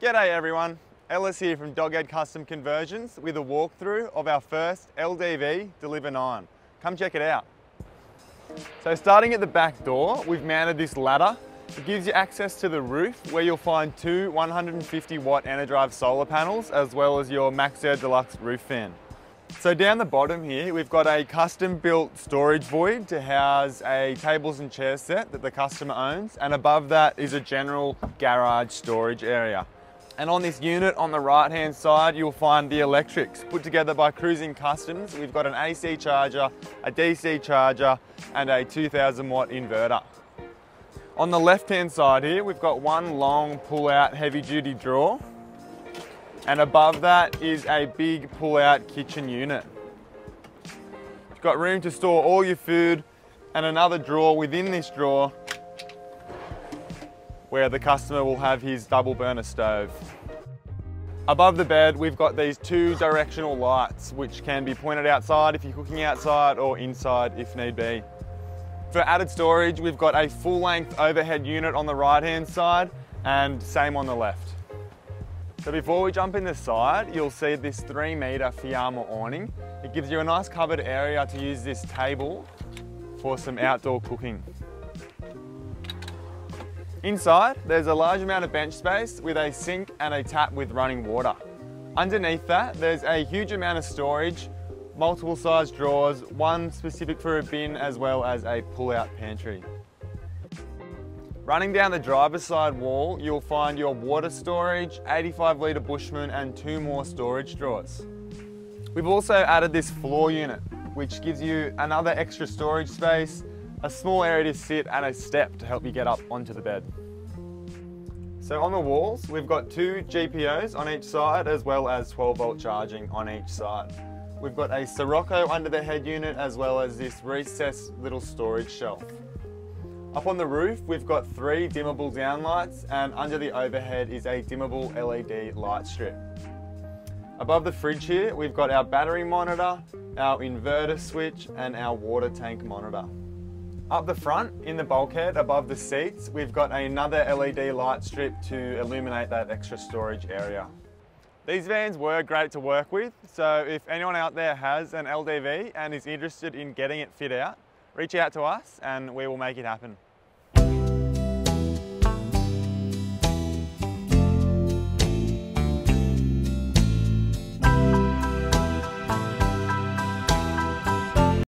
G'day everyone, Ellis here from Dogged Custom Conversions with a walkthrough of our first LDV Deliver 9. Come check it out. So starting at the back door, we've mounted this ladder. It gives you access to the roof where you'll find two 150 watt EnerDrive solar panels as well as your MaxxAir Deluxe roof fan. So down the bottom here, we've got a custom built storage void to house a tables and chairs set that the customer owns. And above that is a general garage storage area. And on this unit on the right hand side, you'll find the electrics put together by Cruising Customs. We've got an AC charger, a DC charger, and a 2000 watt inverter. On the left hand side here, we've got one long pull out heavy duty drawer. And above that is a big pull out kitchen unit. You've got room to store all your food and another drawer within this drawer where the customer will have his double burner stove. Above the bed, we've got these two directional lights, which can be pointed outside if you're cooking outside or inside if need be. For added storage, we've got a full length overhead unit on the right hand side and same on the left. So before we jump in the side, you'll see this three meter Fiamma awning. It gives you a nice covered area to use this table for some outdoor cooking. Inside, there's a large amount of bench space with a sink and a tap with running water. Underneath that, there's a huge amount of storage, multiple size drawers, one specific for a bin as well as a pull-out pantry. Running down the driver's side wall, you'll find your water storage, 85 litre Bushman and two more storage drawers. We've also added this floor unit, which gives you another extra storage space a small area to sit and a step to help you get up onto the bed. So on the walls, we've got two GPOs on each side as well as 12 volt charging on each side. We've got a Sirocco under the head unit as well as this recessed little storage shelf. Up on the roof, we've got three dimmable downlights and under the overhead is a dimmable LED light strip. Above the fridge here, we've got our battery monitor, our inverter switch and our water tank monitor. Up the front, in the bulkhead above the seats, we've got another LED light strip to illuminate that extra storage area. These vans were great to work with, so if anyone out there has an LDV and is interested in getting it fit out, reach out to us and we will make it happen.